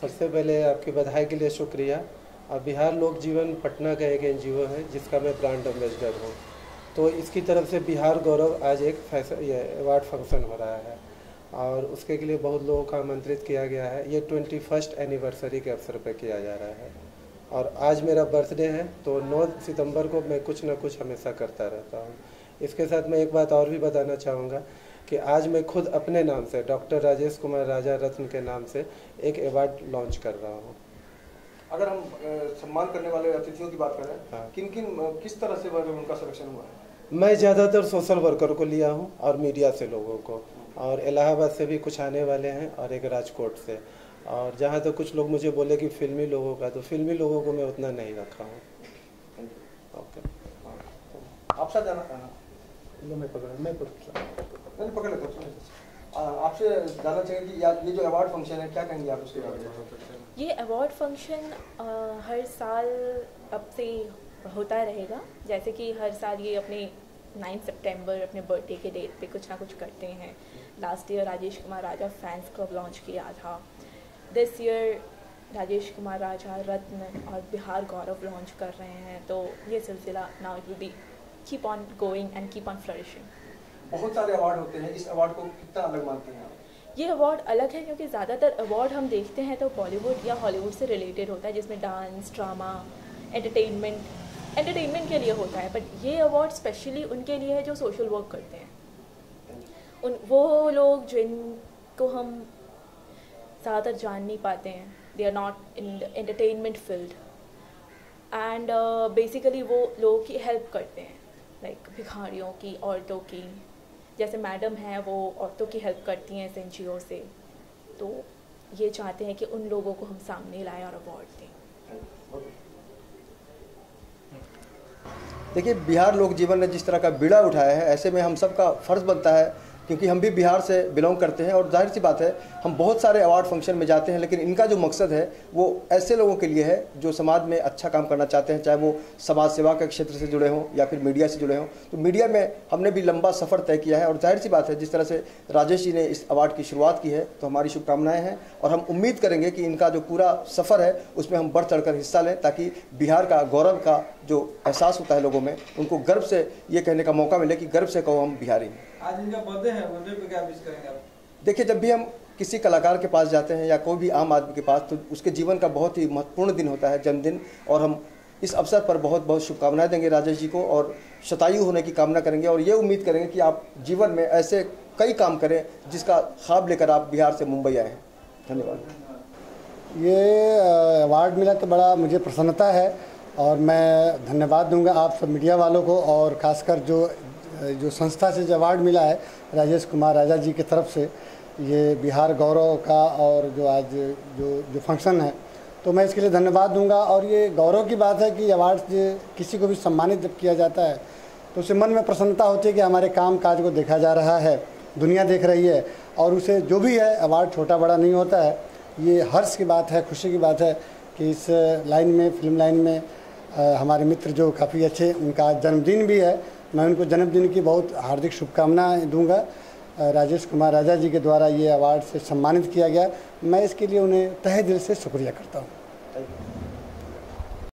सबसे पहले आपकी बधाई के लिए शुक्रिया। बिहार लोक जीवन पटना का एक एनजीओ है, जिसका मैं ब्रांड एम्बेसडर हूँ। तो इसकी तरफ़ से बिहार गौरव आज एक अवार्ड फ़ंक्शन हो रहा है और उसके लिए बहुत लोगों को आमंत्रित किया गया है। ये ट्वेंटी फ़र्स्ट एनिवर्सरी के अवसर पर किया जा रहा है और आज मेरा बर्थडे है तो 9 सितंबर को मैं कुछ ना कुछ हमेशा करता रहता हूँ। इसके साथ मैं एक बात और भी बताना चाहूँगा कि आज मैं खुद अपने नाम से, डॉक्टर राजेश कुमार राजा रत्न के नाम से एक अवार्ड लॉन्च कर रहा हूँ। अगर हम सम्मान करने वाले अतिथियों की बात करें हाँ। किन किन किस तरह से वह- उनका सिलेक्शन हुआ है? मैं ज़्यादातर सोशल वर्कर को लिया हूँ और मीडिया से लोगों को। और इलाहाबाद से भी कुछ आने वाले हैं और एक राजकोट से। और जहाँ तक तो कुछ लोग मुझे बोले कि फिल्मी लोगों का तो फिल्मी लोगों को मैं उतना नहीं रखा हूँ। ओके आप जाना। मैं पकड़ मैं लेते हैं, आपसे जानना चाहिए कि ये जो अवार्ड फ़ंक्शन है क्या कहेंगे आप उसके बारे में? ये अवार्ड फ़ंक्शन हर साल अब से होता रहेगा। जैसे कि हर साल ये अपने 9 सितंबर अपने बर्थडे के डेट पे कुछ ना कुछ करते हैं। Last year Rajesh Kumar Raja fans club launch किया था। दिस ईयर राजेश कुमार राजा रत्न और बिहार गौरव लॉन्च कर रहे हैं। तो ये सिलसिला now will be keep on going and keep on flourishing बहुत सारे अवार्ड होते हैं। इस अवार्ड को कितना अलग मानते हैं आप? ये अवार्ड अलग है क्योंकि ज़्यादातर अवार्ड हम देखते हैं तो बॉलीवुड या हॉलीवुड से रिलेटेड होता है जिसमें डांस ड्रामा एंटरटेनमेंट एंटरटेनमेंट के लिए होता है। बट ये अवार्ड स्पेशली उनके लिए है जो सोशल वर्क करते हैं। उन वो लोग जिनको हम ज़्यादातर जान नहीं पाते हैं they are not in the entertainment field and basically वो लोगों की हेल्प करते हैं लाइक like, भिखारियों की औरतों की। जैसे मैडम हैं, वो औरतों की हेल्प करती हैं इस एन से। तो ये चाहते हैं कि उन लोगों को हम सामने लाएँ और अवार्ड दें। देखिए, बिहार लोक जीवन ने जिस तरह का बीड़ा उठाया है, ऐसे में हम सबका फ़र्ज़ बनता है क्योंकि हम भी बिहार से बिलोंग करते हैं और ज़ाहिर सी बात है, हम बहुत सारे अवार्ड फ़ंक्शन में जाते हैं, लेकिन इनका जो मकसद है, वो ऐसे लोगों के लिए है जो समाज में अच्छा काम करना चाहते हैं, चाहे वो समाज सेवा के क्षेत्र से जुड़े हों या फिर मीडिया से जुड़े हों। तो मीडिया में हमने भी लंबा सफ़र तय किया है और ज़ाहिर सी बात है, जिस तरह से राजेश जी ने इस अवार्ड की शुरुआत की है तो हमारी शुभकामनाएँ हैं और हम उम्मीद करेंगे कि इनका जो पूरा सफ़र है, उसमें हम बढ़ चढ़कर हिस्सा लें ताकि बिहार का, गौरव का जो एहसास होता है लोगों में उनको गर्व से ये कहने का मौका मिले कि गर्व से कहो हम बिहारी हैं। आज इनका बर्थडे है बर्थडे पे क्या विश करेंगे आप? देखिए जब भी हम किसी कलाकार के पास जाते हैं या कोई भी आम आदमी के पास तो उसके जीवन का बहुत ही महत्वपूर्ण दिन होता है जन्मदिन। और हम इस अवसर पर बहुत बहुत शुभकामनाएँ देंगे राजेश जी को और शतायु होने की कामना करेंगे और ये उम्मीद करेंगे कि आप जीवन में ऐसे कई काम करें जिसका ख्वाब लेकर आप बिहार से मुंबई आए हैं। धन्यवाद। ये अवार्ड मिला तो बड़ा मुझे प्रसन्नता है और मैं धन्यवाद दूँगा आप सब मीडिया वालों को और खासकर जो जो संस्था से जो अवार्ड मिला है, राजेश कुमार राजा जी की तरफ़ से, ये बिहार गौरव का और जो आज जो जो फ़ंक्शन है तो मैं इसके लिए धन्यवाद दूँगा। और ये गौरव की बात है कि अवार्ड किसी को भी सम्मानित जब किया जाता है तो उसे मन में प्रसन्नता होती है कि हमारे काम काज को देखा जा रहा है, दुनिया देख रही है, और उसे जो भी है अवार्ड छोटा बड़ा नहीं होता है। ये हर्ष की बात है, खुशी की बात है कि इस लाइन में फ़िल्म लाइन में हमारे मित्र जो काफ़ी अच्छे उनका जन्मदिन भी है। मैं उनको जन्मदिन की बहुत हार्दिक शुभकामनाएँ दूँगा। राजेश कुमार राजा जी के द्वारा ये अवार्ड से सम्मानित किया गया। मैं इसके लिए उन्हें तहे दिल से शुक्रिया करता हूँ।